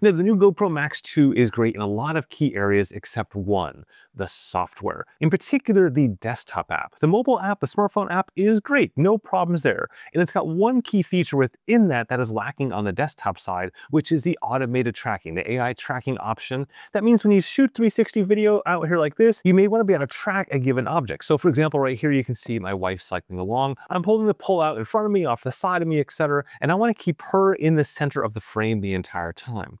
Now, the new GoPro Max 2 is great in a lot of key areas except one, the software. In particular, the desktop app. The mobile app, the smartphone app is great, no problems there. And it's got one key feature within that that is lacking on the desktop side, which is the automated tracking, the AI tracking option. That means when you shoot 360 video out here like this, you may want to be able to track a given object. So for example, right here, you can see my wife cycling along. I'm holding the pole out in front of me, off the side of me, etc. And I want to keep her in the center of the frame the entire time.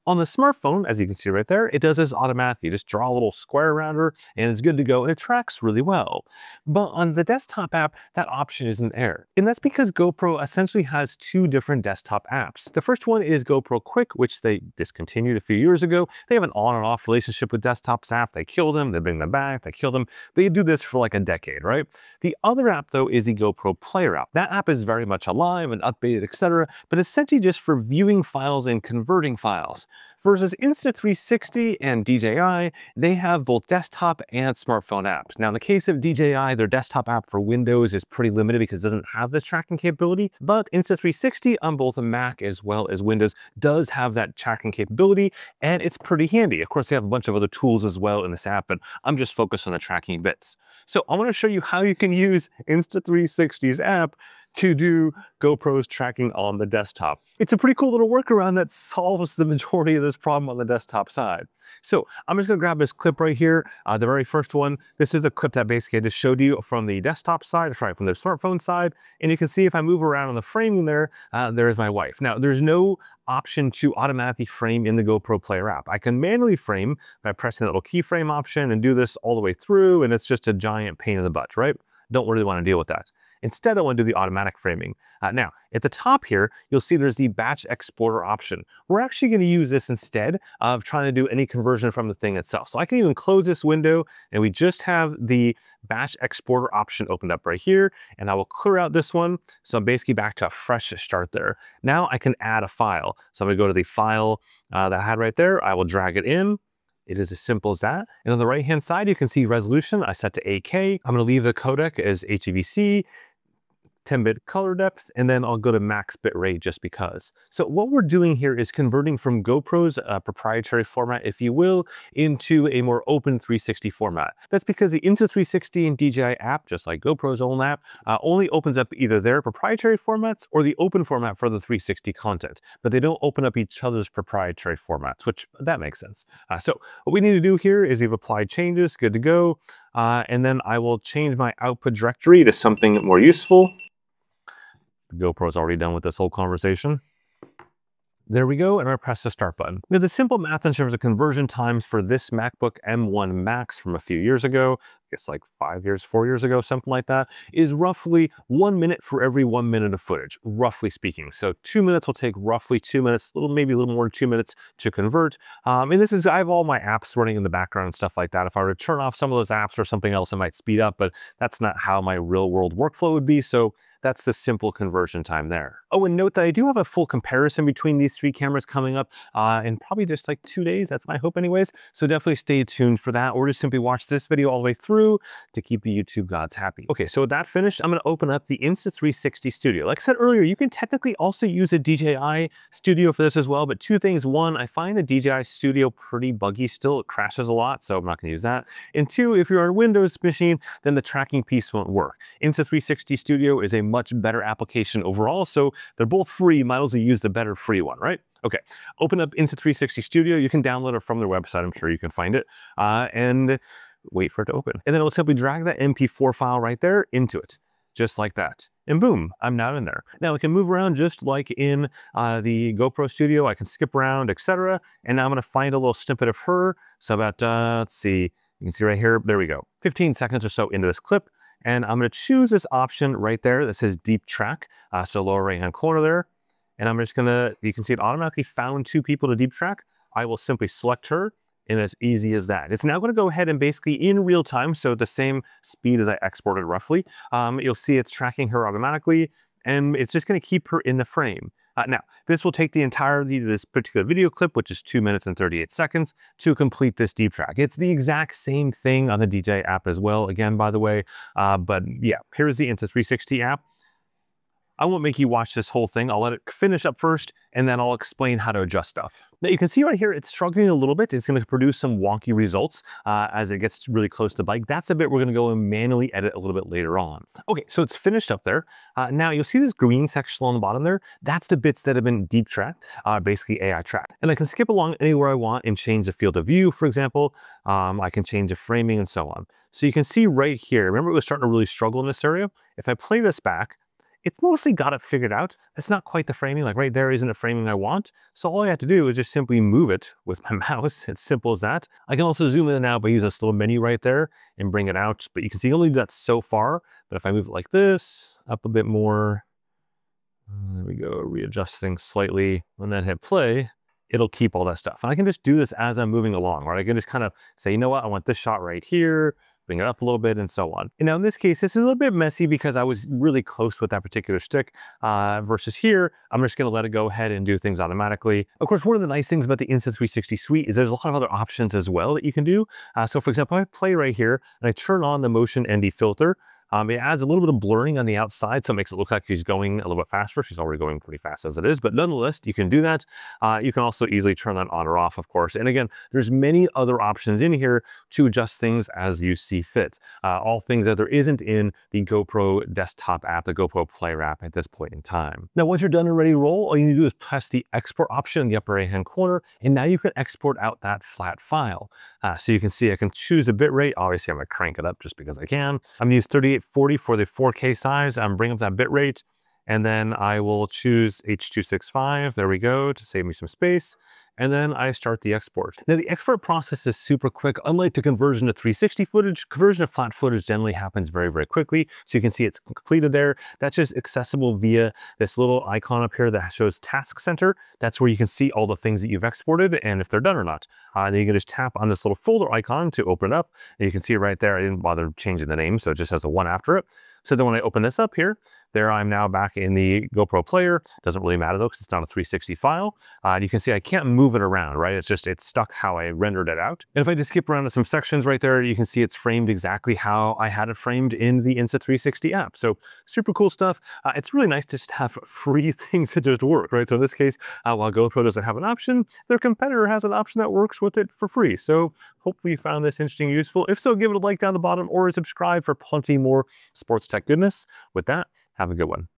On the smartphone, as you can see right there, it does this automatically. You just draw a little square around her and it's good to go and it tracks really well. But on the desktop app, that option isn't there. And that's because GoPro essentially has two different desktop apps. The first one is GoPro Quik, which they discontinued a few years ago. They have an on and off relationship with desktops app. They kill them, they bring them back, they kill them. They do this for like a decade, right? The other app though is the GoPro Player app. That app is very much alive and updated, etc., but essentially just for viewing files and converting files. Versus Insta360 and DJI, they have both desktop and smartphone apps. Now, in the case of DJI, their desktop app for Windows is pretty limited because it doesn't have this tracking capability, but Insta360 on both a Mac as well as Windows does have that tracking capability, and it's pretty handy. Of course, they have a bunch of other tools as well in this app, but I'm just focused on the tracking bits. So I want to show you how you can use Insta360's app to do GoPro's tracking on the desktop. It's a pretty cool little workaround that solves the majority of this problem on the desktop side. So I'm just gonna grab this clip right here, uh, the very first one. This is a clip that basically I just showed you from the desktop side, sorry, from the smartphone side. And you can see if I move around on the framing there, uh, there's my wife. Now there's no option to automatically frame in the GoPro Player app. I can manually frame by pressing that little keyframe option and do this all the way through, and it's just a giant pain in the butt, right? Don't really want to deal with that. Instead, I want to do the automatic framing. Uh, now, at the top here, you'll see there's the batch exporter option. We're actually going to use this instead of trying to do any conversion from the thing itself. So I can even close this window and we just have the batch exporter option opened up right here. And I will clear out this one. So I'm basically back to a fresh start there. Now I can add a file. So I'm going to go to the file uh, that I had right there. I will drag it in. It is as simple as that. And on the right hand side, you can see resolution. I set to 8K. I'm to leave the codec as HEVC. 10-bit color depth, and then I'll go to max bit rate just because. So what we're doing here is converting from GoPro's uh, proprietary format, if you will, into a more open 360 format. That's because the Insta360 and DJI app, just like GoPro's own app, uh, only opens up either their proprietary formats or the open format for the 360 content, but they don't open up each other's proprietary formats, which that makes sense. Uh, so what we need to do here is we've applied changes, good to go, uh, and then I will change my output directory to something more useful. The GoPro's already done with this whole conversation. There we go, and I press the start button. Now, the simple math in terms of conversion times for this MacBook M1 Max from a few years ago, guess like five years, four years ago, something like that, is roughly one minute for every one minute of footage, roughly speaking. So two minutes will take roughly two minutes, little maybe a little more than two minutes to convert. Um, and this is, I have all my apps running in the background and stuff like that. If I were to turn off some of those apps or something else, it might speed up, but that's not how my real world workflow would be. So that's the simple conversion time there. Oh, and note that I do have a full comparison between these three cameras coming up uh, in probably just like two days. That's my hope anyways. So definitely stay tuned for that or just simply watch this video all the way through to keep the YouTube gods happy. Okay, so with that finished, I'm gonna open up the Insta360 Studio. Like I said earlier, you can technically also use a DJI Studio for this as well, but two things. One, I find the DJI Studio pretty buggy still. It crashes a lot, so I'm not gonna use that. And two, if you're on a Windows machine, then the tracking piece won't work. Insta360 Studio is a much better application overall. So they're both free. Might as well use the better free one, right? Okay, open up Insta360 Studio. You can download it from their website. I'm sure you can find it. Uh, and wait for it to open. And then it'll simply drag that MP4 file right there into it, just like that. And boom, I'm now in there. Now I can move around just like in uh, the GoPro Studio. I can skip around, etc. And now I'm gonna find a little snippet of her. So about, uh, let's see, you can see right here, there we go. 15 seconds or so into this clip. And I'm going to choose this option right there that says deep track. Uh, so lower right hand corner there. And I'm just going to, you can see it automatically found two people to deep track. I will simply select her and as easy as that. It's now going to go ahead and basically in real time, so the same speed as I exported roughly, um, you'll see it's tracking her automatically and it's just going to keep her in the frame. Uh, now, this will take the entirety of this particular video clip, which is 2 minutes and 38 seconds, to complete this deep track. It's the exact same thing on the DJ app as well, again, by the way. Uh, but yeah, here's the Insta360 app. I won't make you watch this whole thing. I'll let it finish up first, and then I'll explain how to adjust stuff. Now you can see right here, it's struggling a little bit. It's gonna produce some wonky results uh, as it gets really close to the bike. That's a bit we're gonna go and manually edit a little bit later on. Okay, so it's finished up there. Uh, now you'll see this green section on the bottom there. That's the bits that have been deep tracked, uh, basically AI tracked. And I can skip along anywhere I want and change the field of view, for example. Um, I can change the framing and so on. So you can see right here, remember it was starting to really struggle in this area? If I play this back, it's mostly got it figured out. It's not quite the framing, like right there isn't a framing I want. So all I have to do is just simply move it with my mouse. It's simple as that. I can also zoom in and out by using this little menu right there and bring it out. But you can see you only do that so far. But if I move it like this, up a bit more, uh, there we go, readjust things slightly, and then hit play, it'll keep all that stuff. And I can just do this as I'm moving along, right? I can just kind of say, you know what, I want this shot right here it up a little bit and so on. And now in this case, this is a little bit messy because I was really close with that particular stick uh, versus here, I'm just gonna let it go ahead and do things automatically. Of course, one of the nice things about the Insta360 suite is there's a lot of other options as well that you can do. Uh, so for example, I play right here and I turn on the motion ND filter, um, it adds a little bit of blurring on the outside, so it makes it look like she's going a little bit faster. She's already going pretty fast as it is, but nonetheless, you can do that. Uh, you can also easily turn that on or off, of course. And again, there's many other options in here to adjust things as you see fit. Uh, all things that there isn't in the GoPro desktop app, the GoPro Player app at this point in time. Now, once you're done and ready to roll, all you need to do is press the export option in the upper right-hand corner, and now you can export out that flat file. Uh, so you can see I can choose a bitrate. Obviously, I'm gonna crank it up just because I can. I'm gonna use 3840 for the 4K size. I'm bring up that bitrate, and then I will choose H.265. There we go to save me some space and then I start the export. Now the export process is super quick. Unlike the conversion to 360 footage, conversion of flat footage generally happens very, very quickly. So you can see it's completed there. That's just accessible via this little icon up here that shows Task Center. That's where you can see all the things that you've exported and if they're done or not. Uh, then you can just tap on this little folder icon to open it up. And you can see right there, I didn't bother changing the name, so it just has a one after it. So then when I open this up here, there I'm now back in the GoPro player. Doesn't really matter though, because it's not a 360 file. Uh, you can see I can't move it around, right? It's just, it's stuck how I rendered it out. And if I just skip around to some sections right there, you can see it's framed exactly how I had it framed in the Insta360 app. So super cool stuff. Uh, it's really nice to just have free things that just work, right? So in this case, uh, while GoPro doesn't have an option, their competitor has an option that works with it for free. So hopefully you found this interesting and useful. If so, give it a like down the bottom or subscribe for plenty more sports tech goodness. With that, have a good one.